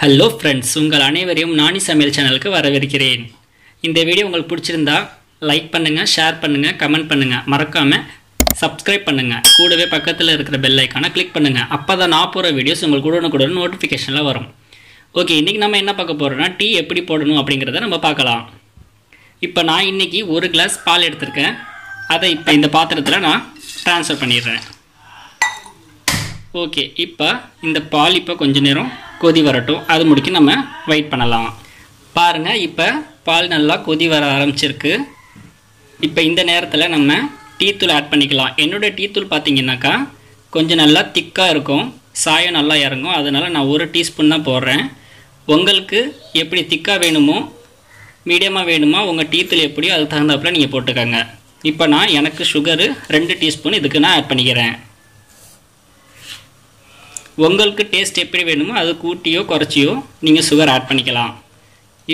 Hello friends உங்கள் அனைவரையும் நானி சமையல் சேனலுக்கு வரவேற்கிறேன். இந்த வீடியோ உங்களுக்கு பிடிச்சிருந்தா லைக் பண்ணுங்கள் ஷேர் பண்ணுங்கள் கமெண்ட் பண்ணுங்கள் மறக்காமல் சப்ஸ்கிரைப் பண்ணுங்கள் கூடவே பக்கத்தில் இருக்கிற பெல் ஐக்கானை கிளிக் பண்ணுங்கள் அப்போ தான் நான் போகிற வீடியோஸ் உங்களுக்கு உடனுக்குடன் நோட்டிஃபிகேஷனில் வரும். ஓகே இன்றைக்கி நம்ம என்ன பார்க்க போகிறோம்னா டீ எப்படி போடணும் அப்படிங்கிறத நம்ம பார்க்கலாம். இப்போ நான் இன்றைக்கி ஒரு கிளாஸ் பால் எடுத்திருக்கேன். அதை இப்போ இந்த பாத்திரத்தில் நான் ட்ரான்ஸ்ஃபர் பண்ணிடுறேன். ஓகே இப்போ இந்த பால் இப்போ கொஞ்சம் நேரம் கொதி வரட்டும். அது முடிக்க நம்ம வெயிட் பண்ணலாம். பாருங்கள் இப்போ பால் நல்லா கொதி வர ஆரம்பிச்சிருக்கு. இப்போ இந்த நேரத்தில் நம்ம டீத்தூள் ஆட் பண்ணிக்கலாம். என்னோடய டீத்தூள் பார்த்தீங்கன்னாக்கா கொஞ்சம் நல்லா திக்காக இருக்கும். சாயம் நல்லா இறங்கும். அதனால் நான் ஒரு டீஸ்பூன் தான் போடுறேன். உங்களுக்கு எப்படி திக்காக வேணுமோ மீடியமாக வேணுமா உங்கள் டீத்தூள் எப்படியோ அதுக்கு தகுந்தாப்புல நீங்கள் போட்டுக்கோங்க. இப்போ நான் எனக்கு சுகரு ரெண்டு டீஸ்பூன் இதுக்கு நான் ஆட் பண்ணிக்கிறேன். உங்களுக்கு டேஸ்ட் எப்படி வேணுமோ அது கூட்டியோ குறைச்சியோ நீங்கள் சுகர் ஆட் பண்ணிக்கலாம்.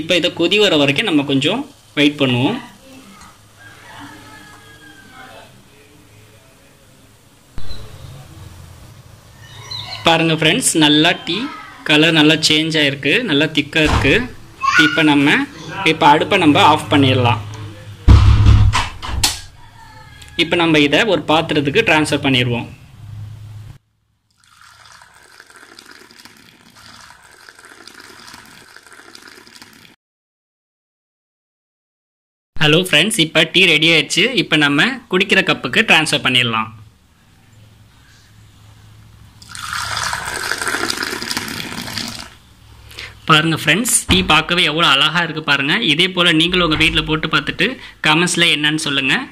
இப்போ இதை கொதி வர வரைக்கும் நம்ம கொஞ்சம் வெயிட் பண்ணுவோம். பாருங்கள் ஃப்ரெண்ட்ஸ் நல்லா டீ கலர் நல்லா சேஞ்ச் ஆகிருக்கு நல்லா திக்காக இருக்குது இப்போ நம்ம இப்போ அடுப்பை நம்ம ஆஃப் பண்ணிடலாம். இப்போ நம்ம இதை ஒரு பாத்திரத்துக்கு ட்ரான்ஸ்ஃபர் பண்ணிடுவோம். ஹலோ ஃப்ரெண்ட்ஸ் இப்போ டீ ரெடி ஆயிடுச்சு. இப்போ நம்ம குடிக்கிற கப்புக்கு ட்ரான்ஸ்ஃபர் பண்ணிடலாம். பாருங்கள் ஃப்ரெண்ட்ஸ் டீ பார்க்கவே எவ்வளோ அழகாக இருக்குது பாருங்கள் இதே போல் நீங்களும் உங்கள் வீட்டில் போட்டு பார்த்துட்டு கமெண்ட்ஸில் என்னன்னு சொல்லுங்கள்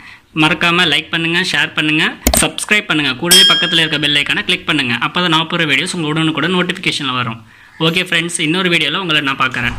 மறக்காமல் லைக் பண்ணுங்கள் ஷேர் பண்ணுங்கள் சப்ஸ்கிரைப் பண்ணுங்கள் கூடவே பக்கத்தில் இருக்க பெல் ஐக்கானை கிளிக் பண்ணுங்கள் அப்போ தான் நான் போகிற வீடியோஸ் உங்கள் உடனுக்குடன் நோட்டிஃபிகேஷனில் வரும். ஓகே ஃப்ரெண்ட்ஸ் இன்னொரு வீடியோவில் உங்களை நான் பார்க்குறேன்.